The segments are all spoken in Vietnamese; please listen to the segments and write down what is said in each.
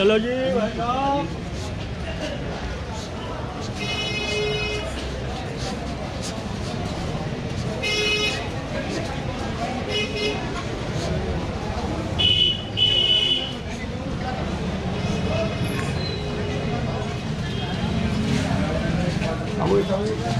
Chalo gì vậy đó Hãy subscribe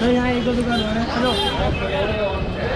तो यहाँ एक दुकान हो रहा है हेलो